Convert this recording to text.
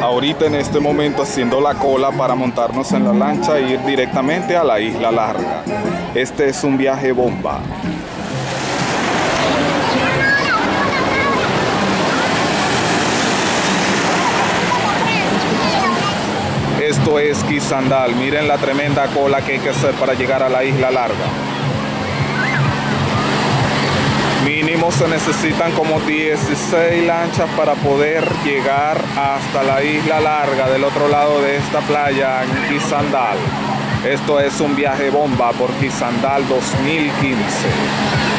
Ahorita en este momento haciendo la cola para montarnos en la lancha e ir directamente a la isla larga. Este es un viaje bomba. Es Quisandal. Miren la tremenda cola que hay que hacer para llegar a la isla larga. Mínimo se necesitan como 16 lanchas para poder llegar hasta la isla larga del otro lado de esta playa en Quisandal. Esto es un viaje bomba por Quisandal 2015.